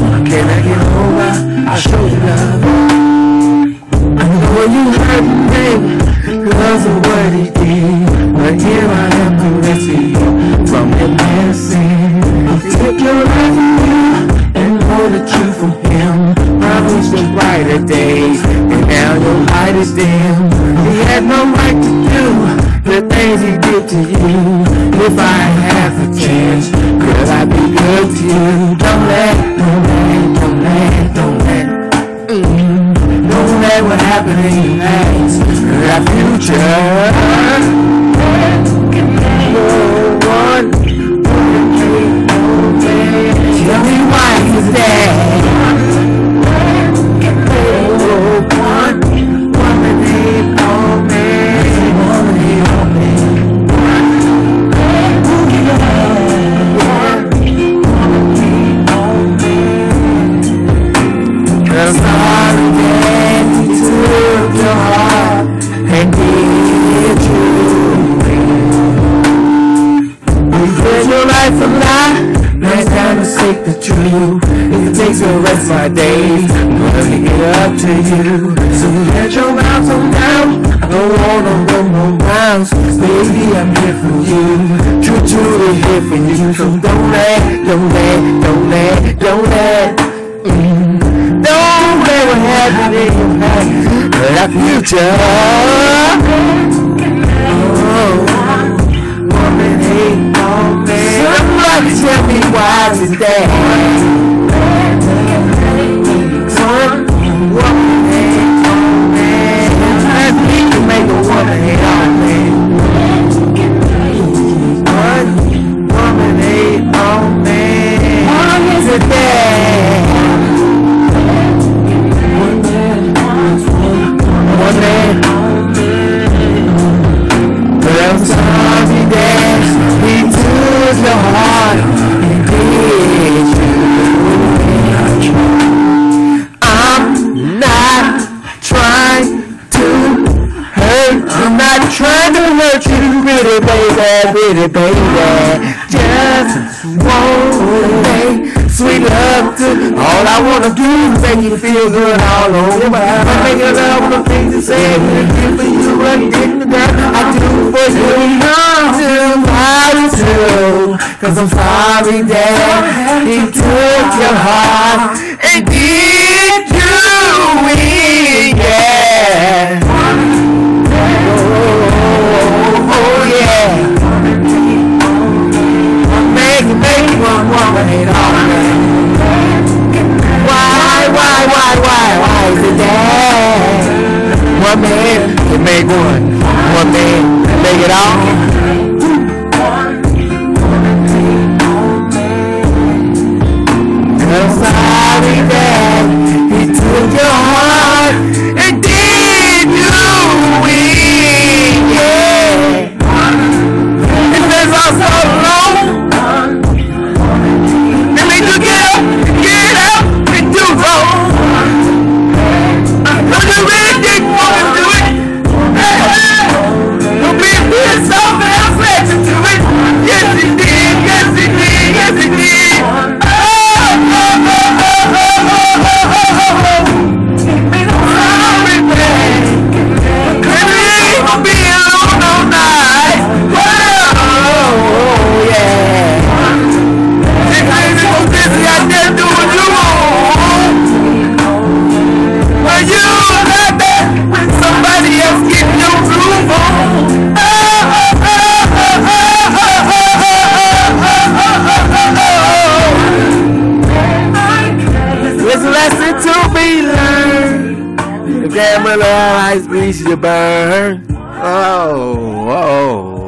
I Can I get over? I'll show you love. I know you hurt me, baby, of what he did. But here I am caressing you from your medicine. Take your life from you and hold the truth from him. Promise the brighter days, and now your light is dim. He had no right to do the things he did to you. If I had the chance, to the truth. It takes the rest of my days, gonna make it up to you. So let your mouth on down, I don't wanna run no rounds Baby, I'm here for you, true, truly here for you. So don't let, don't let, don't let, don't let. Mm, Don't let what happened in your past hurt our future. Oh, tell me why is pretty baby, pretty baby. Just want sweet love to all I wanna do is make you feel good all over. My I make it up the things you say do for you I did that. I do for you You do I do Cause I'm sorry that he took your heart one man can make one, one man can make it all? I'm sorry that he took your heart Damn, my eyes, we should burn. Oh, oh.